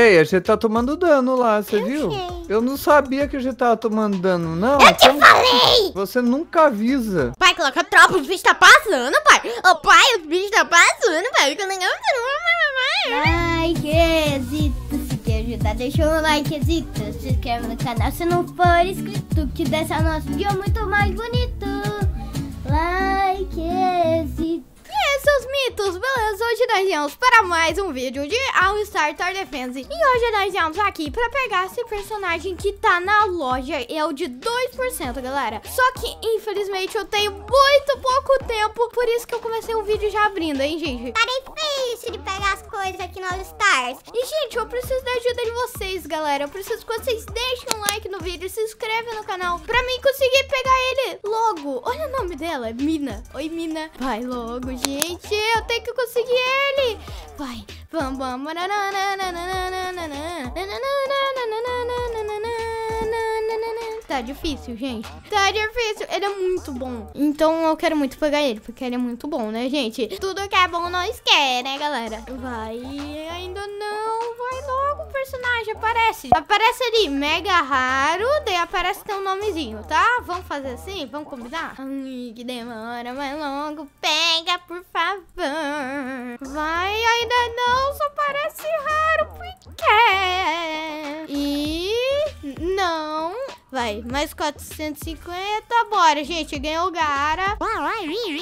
Ei, a gente tá tomando dano lá, você Eu viu? sei. Eu não sabia que a gente tava tomando dano, não. Eu te Como- falei! Você nunca avisa. Pai, coloca tropa, os bichos tá passando, pai. Ô, pai, os bichos tá passando, pai. Que legal. Likezito, se quer ajudar, deixa um likezito. Se inscreve no canal se não for inscrito, que dessa nosso vídeo muito mais bonito. Likezito. E aí, seus mitos, beleza? Hoje nós viemos para mais um vídeo de All Star Tower Defense. E hoje nós viemos aqui para pegar esse personagem que tá na loja. É o de 2%, galera. Só que, infelizmente, eu tenho muito pouco tempo. Por isso que eu comecei o vídeo já abrindo, hein, gente? Parei feio de pegar as coisas aqui no All Stars. E, gente, eu preciso da ajuda de vocês, galera. Eu preciso que vocês deixem um like no vídeo, se inscrevam no canal pra mim conseguir pegar ele logo. Olha o nome dela, é Mina. Oi, Mina. Vai logo, gente. Eu tenho que conseguir ele. Vai, vamos, vamos. Tá difícil, gente. Tá difícil. Ele é muito bom. Então eu quero muito pegar ele, porque ele é muito bom, né, gente? Tudo que é bom nós quer, né, galera? Vai, ainda não. Vai logo, personagem aparece. Aparece ali, mega raro, daí aparece teu nomezinho, tá? Vamos fazer assim? Vamos combinar? Ai, que demora mais longo. Pega, por favor. Vai, ainda não, só parece raro, por quê? E... Não... Vai, mais 450, bora, gente, ganhou o Gara.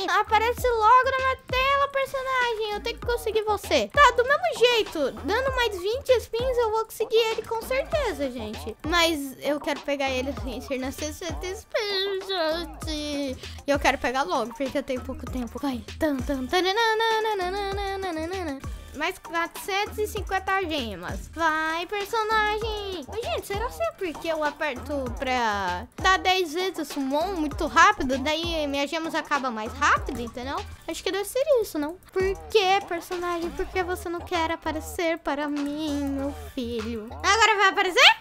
Aparece logo na tela, personagem, eu tenho que conseguir você. Tá, do mesmo jeito, dando mais 20 spins, eu vou conseguir ele com certeza, gente. Mas eu quero pegar ele sem ser na 60 spins, gente. E eu quero pegar logo, porque eu tenho pouco tempo. Vai, tan, tan, tananana. Mais 450 gemas. Vai, personagem. Gente, será que é porque eu aperto pra dar 10 vezes o summon muito rápido? Daí minhas gemas acabam mais rápido, entendeu? Acho que deve ser isso, não? Por que, personagem? Por que você não quer aparecer para mim, meu filho? Agora vai aparecer?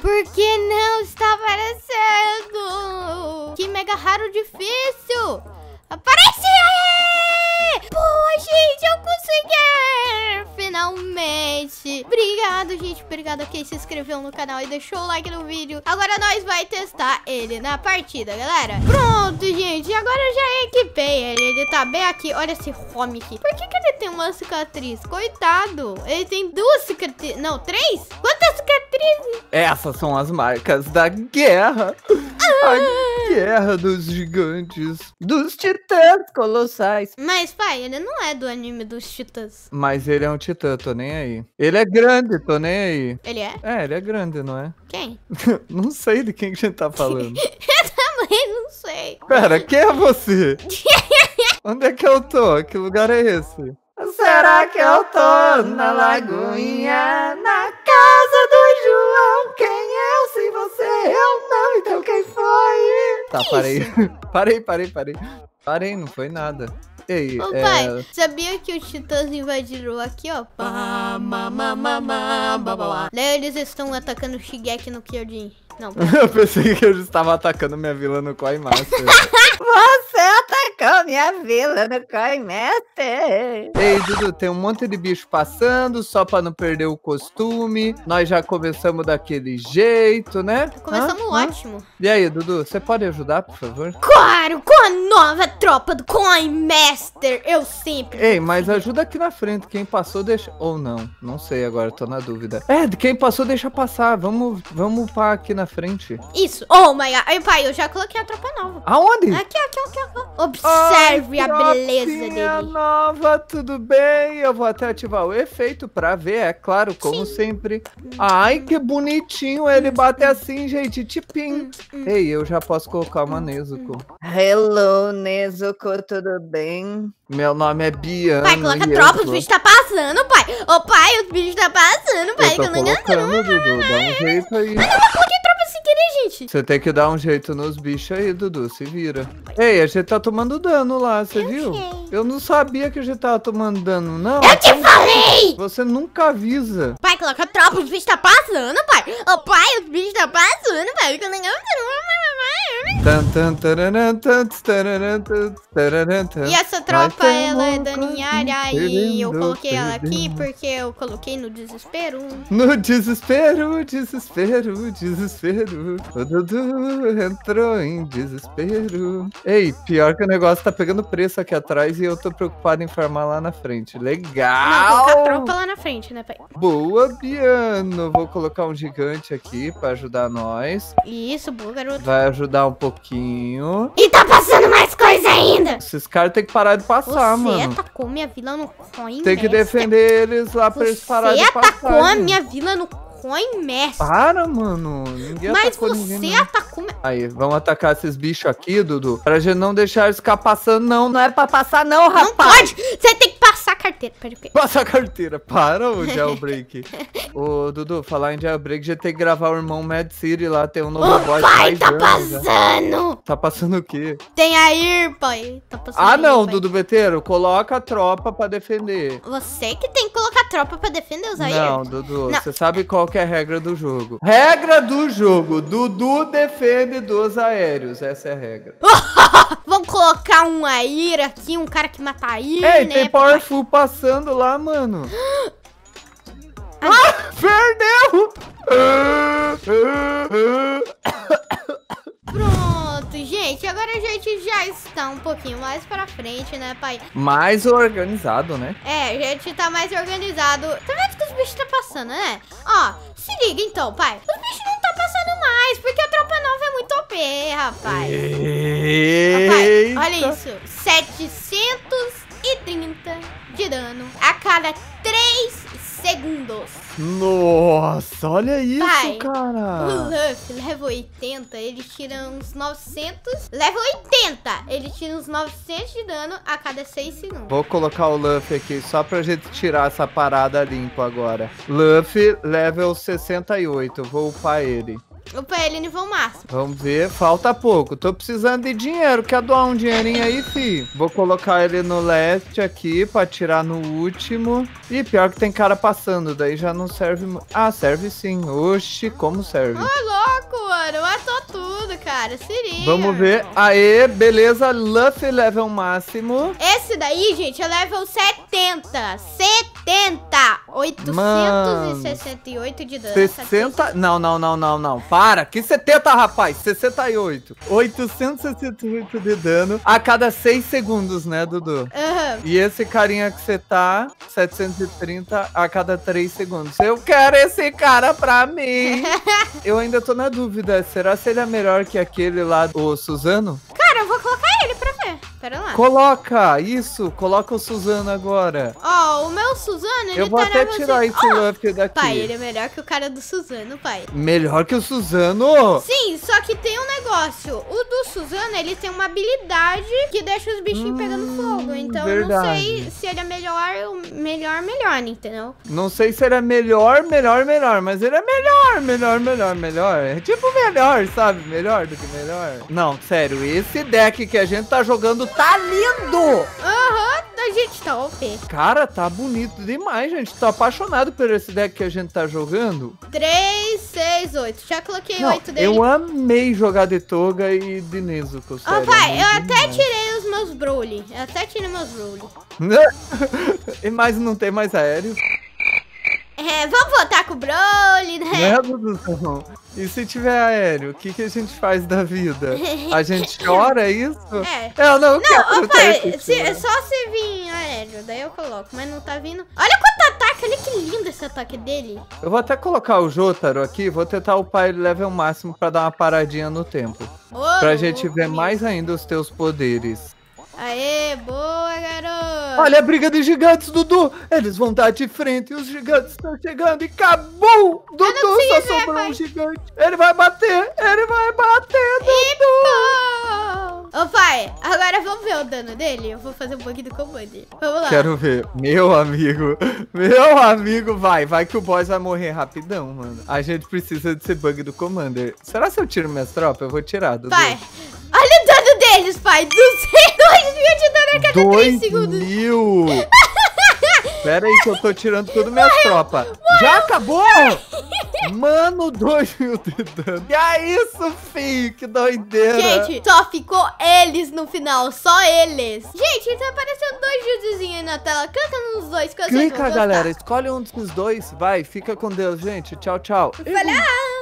Por que não está aparecendo? Que mega raro difícil! Aparece! Aê! Boa, gente, eu consegui! Finalmente! Obrigado, gente. Obrigado a quem se inscreveu no canal e deixou o like no vídeo. Agora nós vai testar ele na partida, galera. Pronto, gente. Agora eu já equipei ele. Ele tá bem aqui. Olha esse home aqui. Por que, que ele tem uma cicatriz? Coitado. Ele tem duas cicatrizes. Não, três? Quantas cicatrizes? Essas são as marcas da guerra. A guerra dos gigantes. Dos titãs colossais. Mas, pai, ele não é do anime dos titãs. Mas ele é um titã, tô nem aí. Ele é grande, tô nem aí. Ele é? É, ele é grande, não é? Quem? não sei de quem que a gente tá falando. Também não sei. Pera, quem é você? Onde é que eu tô? Que lugar é esse? Será que eu tô na lagoinha, na Tá, parei. parei, parei, parei. Parei, não foi nada. Ei, Ô é... pai, sabia que os titãs invadiram aqui, ó? Pá, ma, ma, ma, ma, ba, ba, ba. Daí eles estão atacando o Shigeki no Kyojin. Não. Eu pensei que eu estava atacando minha vila no Koi Master. Você atacou minha vila no Coimester. Ei, Dudu, tem um monte de bicho passando, só pra não perder o costume. Nós já começamos daquele jeito, né? Começamos Hã? Hã? ótimo. E aí, Dudu, você pode ajudar, por favor? Claro, com a nova tropa do Coin Master, eu sempre. Ei, mas ajuda aqui na frente. Quem passou, deixa. Ou não. Não sei agora, tô na dúvida. É, quem passou, deixa passar. Vamos, vamos upar aqui na frente. Isso. Oh my god. Ai, pai, eu já coloquei a tropa nova. Aonde? Aqui, aqui, aqui, aqui. Observe Ai, a beleza dele. nova, tudo bem? Eu vou até ativar o efeito pra ver, é claro, como sempre. Ai, que bonitinho ele bate assim, gente, tipinho. Hum, Ei, eu já posso colocar uma Nezuko. Hello, Nezuko, tudo bem? Meu nome é Biano. Pai, coloca a eu tropa, os tô- bichos tá passando, pai. Ô, pai, os bichos tá passando, pai. Eu tô que eu não colocando, Dudu, dá um jeito aí. Coloquei tropa sem querer. gente? Você tem que dar um jeito nos bichos aí, Dudu. Se vira. Ei, a gente tá tomando dano lá, você viu? sei. Eu não sabia que a gente tava tomando dano, não. Eu te falei! Você nunca avisa. Pai, coloca tropa, os bichos tá passando, pai. Ô, pai, os bichos tá passando, pai. Que legal, E essa tropa, ela é coisa e eu coloquei ela aqui porque eu coloquei no desespero. No desespero, desespero, desespero. O Dudu entrou em desespero. Ei, pior que o negócio tá pegando preço aqui atrás e eu tô preocupado em farmar lá na frente. Não, Legal! colocar a tropa lá na frente, né, pai? Boa, Biano. Vou colocar um gigante aqui pra ajudar nós. Isso, boa, garoto. Vai ajudar um pouquinho. E tá passando mais coisa ainda! Esses caras tem que parar de passar, Você mano. atacou minha vila no coin Tem que defender eles lá pra eles Você pararem de passar. atacou a minha vila no coin mestre. Para, mano. Ninguém Mas atacou ninguém, você não. atacou. Aí, vamos atacar esses bichos aqui, Dudu. Pra gente não deixar eles ficar passando, não. Não é pra passar não, Não rapaz. pode! Você tem que carteira. Passa a carteira. Para o jailbreak. Ô, Dudu, falar em jailbreak, a gente tem que gravar o irmão Mad City lá. Tem um novo O boss pai tá anos já. passando! Tá passando o quê? Tem aí, pai. Tá passando Ah, não. Dudu Beteiro. Coloca a tropa pra defender. Você que tem que colocar tropa pra defender os aí. Não, Dudu, Não. você sabe qual que é a regra do jogo. Regra do jogo. Dudu defende dos aéreos. Essa é a regra. Vamos colocar um Air aqui, um cara que mata Air, Ei, né? tem Powerful passando lá, mano. Ah, perdeu! Pronto, gente. Agora a gente já está um pouquinho mais pra frente, né, pai? Mais organizado, né? É, a gente tá mais organizado. Tá vendo que os bichos tá passando, né? Ó, se liga então, pai. Os bichos não tá passando mais, porque a tropa nova é muito OP, rapaz. Rapaz, Eita. olha isso. 730 de dano a cada 3 segundos. Nossa, olha isso, Pai, O cara. Luffy, level 80, ele tira uns 900. Level 80, ele tira uns 900 de dano a cada 6 segundos. Vou colocar o Luffy aqui só pra gente tirar essa parada limpo agora. Luffy, level 68. Vou upar ele. Opa, ele nível máximo. Vamos ver, falta pouco. Tô precisando de dinheiro. Quer doar um dinheirinho aí, fi? Vou colocar ele no leste aqui pra tirar no último. E pior que tem cara passando, daí já não serve. Ah, serve sim. Oxi, como serve? Ô, louco, mano. Matou tudo, cara. Se liga. Vamos ver. Aê, beleza. Luffy level máximo. Esse daí, gente, é level 70. 70. 868 de dano. 60. Não, não, não, não, não. Para. Que 70, rapaz? 68. 868 de dano a cada 6 segundos, né, Dudu? Aham. E esse carinha que você tá, 730 a cada 3 segundos. Eu quero esse cara pra mim. Eu ainda tô na dúvida. Será se ele é melhor que aquele lá, o Suzano? Colocar ele pra ver. Pera lá. Coloca, isso. Coloca o Suzano agora. Ó, o meu Suzano, ele Eu vou tá até tirar ze- esse Luffy daqui. Pai, ele é melhor que o cara do Suzano, pai. Melhor que o Suzano? Sim, só que tem um negócio. O do Suzano, ele tem uma habilidade que deixa os bichinhos pegando fogo. Então eu não sei verdade. se ele é melhor, melhor, melhor, entendeu? Não sei se ele é melhor, melhor, melhor, mas ele é melhor, melhor, melhor, melhor. É tipo melhor, sabe? Melhor do que melhor. Não, sério, esse deck que a gente tá jogando tá lindo! Aham, a gente tá OP. Cara, tá bonito demais, gente. Tô apaixonado por esse deck que a gente tá jogando. 3, 6, 8. Já coloquei Não, 8 dele. eu amei jogar de Toga e de Nezuko, sério. pai, amei eu até demais. tirei os meus Broly. Eu até tirei meus Broly. E mais não tem mais aéreo. É, vamos voltar com o Broly, né? Né, Dudu? E se tiver aéreo, o que, que a gente faz da vida? A gente chora, é isso? É. Eu não, Não, quero ô pai, ter se, é só se vir aéreo, daí eu coloco, mas não tá vindo. Olha quanto ataque, olha que lindo esse ataque dele. Eu vou até colocar o Jotaro aqui, vou tentar upar ele level máximo pra dar uma paradinha no tempo. Ô, Pra gente ver mais ainda os teus poderes. Aê, boa, garoto. Olha a briga de gigantes, Dudu! Eles vão dar de frente, os gigantes estão chegando e acabou! Dudu, só ver, sobrou pai. um gigante. Ele vai bater, ele vai bater, Dudu! Ô, pai, agora vamos ver o dano dele? Eu vou fazer um pouquinho do comando. Vamos lá. Quero ver. Meu amigo. Meu amigo, vai. Vai que o boss vai morrer rapidão, mano. A gente precisa desse bug do Commander. Será se eu tiro minhas tropas? Eu vou tirar, Dudu. Pai, olha o dano pai. 200, 2 mil de dano a cada 3 Dois segundos. mil! Pera aí que eu tô tirando tudo minhas tropas. Já acabou? Mano, dois mil de dano. E é isso, filho? Que doideira. Gente, só ficou eles no final, só eles. Gente, tá aparecendo dois videozinhos aí na tela. Clica nos dois que eu que Clica, galera. Escolhe um desses dois. Vai, fica com Deus, gente. Tchau, tchau. Falou!